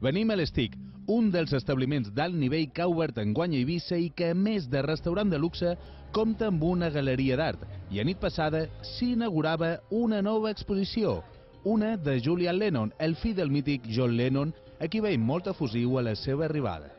Venim a l'Estic, un dels establiments d'alt nivell que ha obert enguany a Eivissa i que, a més de restaurant de luxe, compta amb una galeria d'art. I a nit passada s'inaugurava una nova exposició, una de Julian Lennon, el fill del mític John Lennon, a qui veiem molt efusiu a la seva arribada.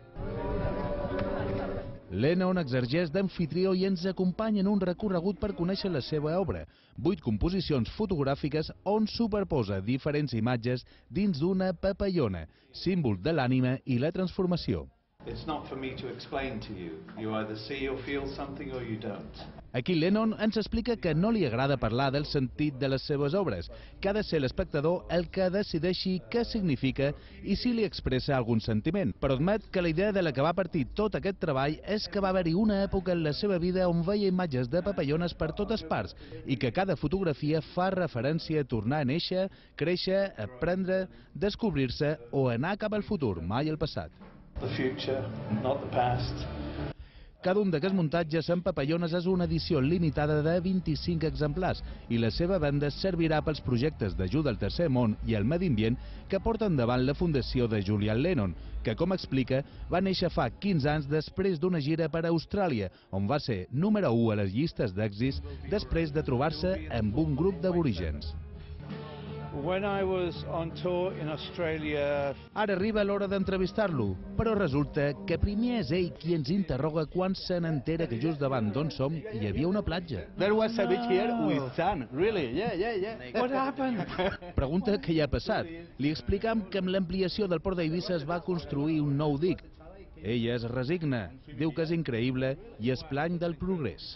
Lennon exergeix d'anfitrió i ens acompanya en un recorregut per conèixer la seva obra. Vuit composicions fotogràfiques on superposa diferents imatges dins d'una papallona, símbol de l'ànima i la transformació. It's not for me to explain to you. You either see or feel something or you don't. Aquí Lennon ens explica que no li agrada parlar del sentit de les seves obres, que ha de ser l'espectador el que decideixi què significa i si li expressa algun sentiment, però admet que la idea de la que va partir tot aquest treball és que va haver-hi una època en la seva vida on veia imatges de papallones per totes parts i que cada fotografia fa referència a tornar a néixer, créixer, aprendre, descobrir-se o anar cap al futur, mai al passat. The future, not the past. Cada un d'aquests muntatges en papallones és una edició limitada de 25 exemplars i la seva venda servirà pels projectes d'ajuda al tercer món i al medi ambient que porta endavant la fundació de Julian Lennon, que, com explica, va néixer fa 15 anys després d'una gira per a Austràlia, on va ser número 1 a les llistes d'èxits després de trobar-se amb un grup d'aborígens. When I was on tour in Australia, Ara arriba l'hora d'entrevistar-lo, però resulta que primer és ell qui ens interroga quan se n'entera que just davant d'on som hi havia una platja. There was a beach here with sun, really, yeah, yeah, yeah. what happened? Pregunta què hi ha passat. Li explicam que amb l'ampliació del port d'Eivissa es va construir un nou dic. Ella es resigna, diu que és increïble i es plany del progrés.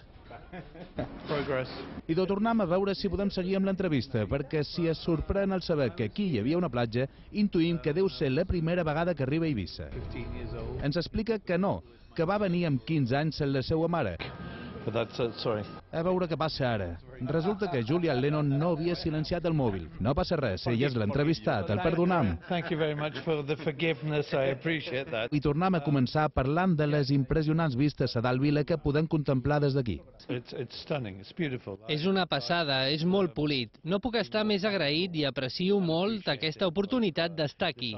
Progress. I de tornem a veure si podem seguir amb l'entrevista, perquè si es sorprèn al saber que aquí hi havia una platja, intuïm que deu ser la primera vegada que arriba a Eivissa. 15 years old. Ens explica que no, que va venir amb 15 anys amb la seva mare. Uh. A veure què passa ara. Resulta que Julian Lennon no havia silenciat el mòbil. No passa res, ell és l'entrevistat, el perdonam. Thank you very much for the forgiveness. I appreciate that. I tornem a començar parlant de les impressionants vistes a dalt vila que podem contemplar des d'aquí. It's, it's stunning. It's beautiful. És una passada, és molt polit. No puc estar més agraït i aprecio molt aquesta oportunitat d'estar aquí.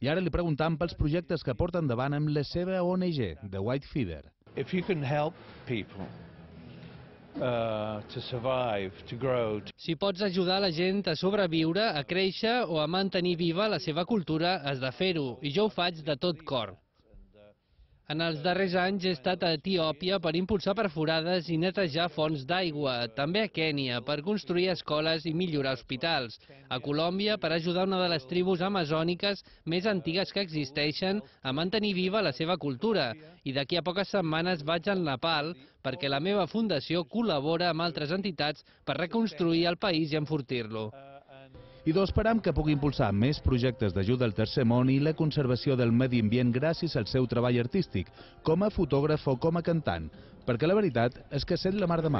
I ara li preguntam pels projectes que porten davant amb la seva ONG, The White Fever. If you can help people uh, to survive, to grow, Si pots ajudar la gent a sobreviure, a créixer o a mantenir viva la seva cultura, has de fer-ho, i jo ho faig de tot cor. En els darrers anys he estat a Etiòpia per impulsar perforades i netejar fonts d'aigua, també a Kènia per construir escoles i millorar hospitals, a Colòmbia per ajudar una de les tribus amazòniques més antigues que existeixen a mantenir viva la seva cultura, i d'aquí a poques setmanes vaig al Nepal perquè la meva fundació col·labora amb altres entitats per reconstruir el país i enfortir-lo. I do esperam que pugui impulsar més projectes d'ajuda al tercer món i la conservació del medi ambient gràcies al seu treball artístic, com a fotògraf o com a cantant, perquè la veritat és que sent la mar de